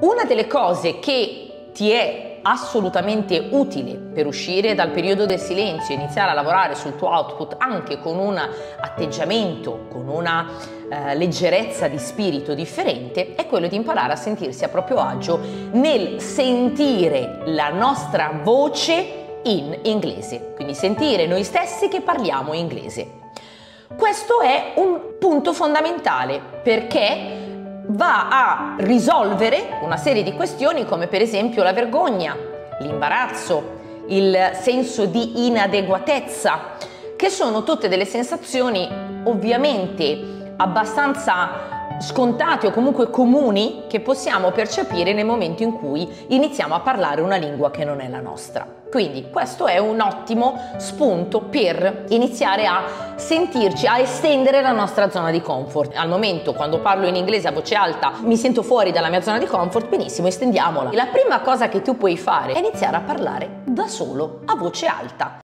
Una delle cose che ti è assolutamente utile per uscire dal periodo del silenzio, iniziare a lavorare sul tuo output anche con un atteggiamento, con una eh, leggerezza di spirito differente, è quello di imparare a sentirsi a proprio agio nel sentire la nostra voce in inglese, quindi sentire noi stessi che parliamo inglese. Questo è un punto fondamentale perché va a risolvere una serie di questioni come per esempio la vergogna, l'imbarazzo, il senso di inadeguatezza, che sono tutte delle sensazioni ovviamente abbastanza scontate o comunque comuni che possiamo percepire nel momento in cui iniziamo a parlare una lingua che non è la nostra. Quindi questo è un ottimo spunto per iniziare a sentirci, a estendere la nostra zona di comfort. Al momento quando parlo in inglese a voce alta mi sento fuori dalla mia zona di comfort, benissimo, estendiamola. E la prima cosa che tu puoi fare è iniziare a parlare da solo a voce alta.